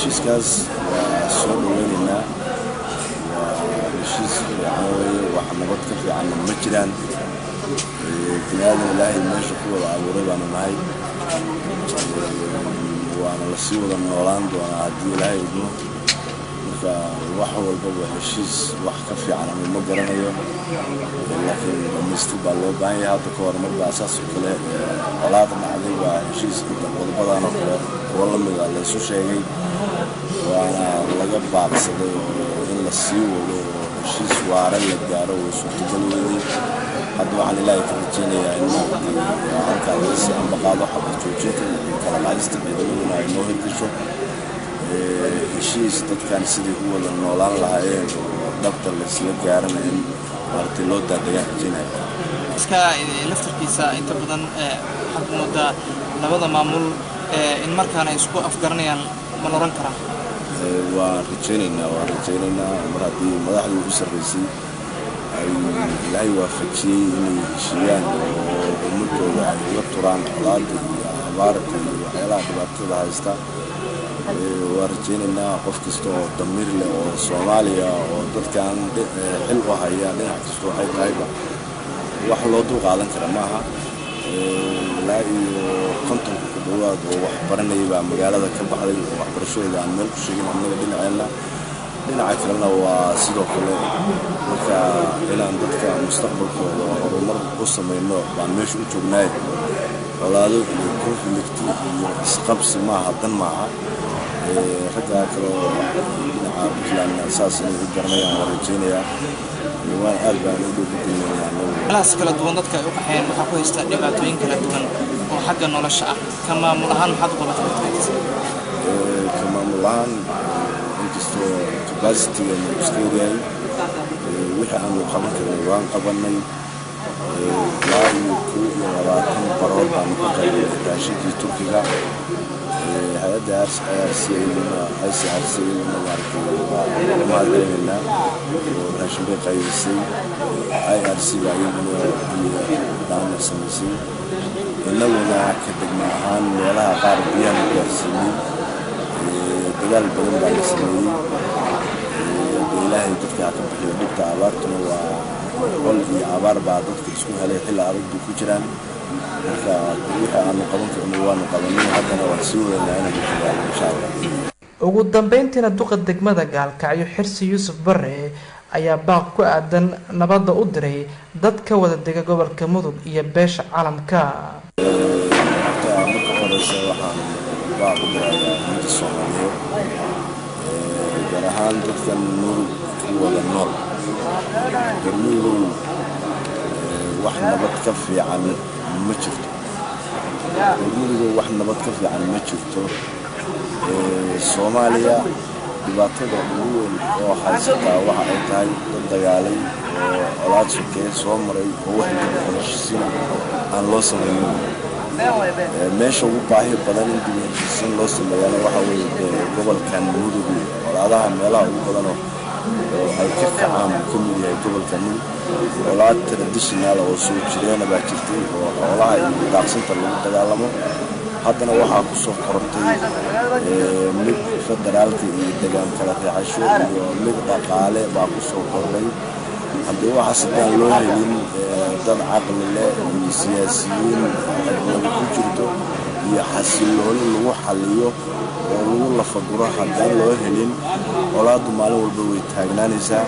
heshiiskaas waa soo dhaweynaynaa heshiis fiican weeye wax nabad ka fiicanna ma jiraan bini aadan ilaahay meesha ku wada abuuray baanu nahay waana la sii wada noolaan doonaa haddii ilaahay idmo marka wax walbaba heshiis wax ka fiican ama ma garanayo. Laakiin dhamaystir baa loo baahan yahay. Hadda ka hor marba asaas oo kale colaada dhacday waa heshiis qodobadan oo kale kuwo lamida laysu sheegay waana laga baaqsaday oo in la sii wado oo heshiis waara la gaaro oo suurtagal weeyey hadda waxaan ilaahay ka rajeynayaa in maaragtay halkaa laga sii ambaqaado xabad joojinta kala qaadista ciidamaduna ay noo hirgasho heshiis dadkan sidii u wada noolaan lahaayeen oo dhabta laysla gaaran in maaragtay loo daadagaan iska laftarkiisa inta badan waxaad moodaa labada maamul in markaana isku afgaranayaan ma la oran karaa waan rajaynaynaa waan rajaynaynaa. Mar haddii madaxdii ugu sarraysay ay ilaahay waafajiyey inay heshiiyaan oo ummadooda ay uga turaan colaada iyo abaarka iyo waxyaalaha dhibaatada haysta waan rajaynaynaa qof kasta oo damiir leh oo soomaaliya oo dadkan xil u haya dhinac kasta waxay tahayba wax loo dul qaadan kara maaha. Ilaa iyo kontonka ku dhowaad oo wax baranayay baa magaalada ka baxday oo waxbarashadooda aan meel ku sheegin annaga dhinaceenna dhinaca kalena waa sidoo kale marka inaan dadka mustaqbalkooda horumar u samayno baan meesha u joognaay colaado iyo conflict iyo isqabsi maaha dan maaha raggaa kaleo dhinaca puntlandna saas inay u garanayaan waan rajaynayaa waan aad baan u kala duwan dadka ay u qaxeen waxaa ku haysta dhibaatooyin kala duwan oo xagga nolosha ah. Ka maamul ahaan maxaad u qabatay ka maamul ahaan inkastoo capacitiga nu iska yaryahay wixii aanu qaban karin waan qabanay ilaa iyo kow iyo labaatan barood baanu ka qaybay raashinkii turkiga hay'adda icrcna maaragtay mahadcelinaynaa oo raashin bay qaybisay. Irc baa iyaduna daana samaysay innaguna ka degma ahaan meelaha qaar biyaha gaarsiinay dagaal badan baa la sameeyey ilaahay dadka ka bixiyo dhibta abaartuna waa qol iyo abaar baa dadka isku helay xilli adag bay ku jiraan marka wixii aanu qaban karno waanu qabanay haddana waan sii wadaynaa inaanu dadaalo insha allah ugu dambeyntiina duqa degmada gaalkacyo xirsi yuusuf bare ayaa baaq ku aadan nabadda u diray dad ka wada dega gobolka mudug iyo beesha caalamka horta marka horeysa waxaan baaq u dirayaa ummadda soomaaliyeed gaar ahaan dadkan mudug ku wada nool. Galmudugow wax nabad ka fiican ma jirto. Galmudugow wax nabad ka fiican ma jirto. Soomaaliya dhibaatada ugu weyn oo haysataa waxa ay tahay dad dagaalay oo colaad sokeeye soo maray oo wax dibheshiisiin aan loo samaynin meesha ugu baahi badan in dibheshiisiin loo sameeyana waxa weeye gobolkan mudug colaadaha meelaha ugu badanoo ay ka kacaan ka mid yahay gobolka mudug colaad traditional oo soo jireena baa jirtay oo xoolaha iyo daaqsinta lagu dagaalamo. Haddana waxaa ku soo kortay mid federaalka iyo degaan kala reexasho iyo mid dhaqaale baa ku soo kordhay haddii waxaas haddaan loo helin dad caqli leh iyo siyaasiyiin adwada ku jirto iyo xasilooni lagu xaliyo oo lagu lafaguro haddaan loo helin colaaddu maalin walba way taagnaanaysaa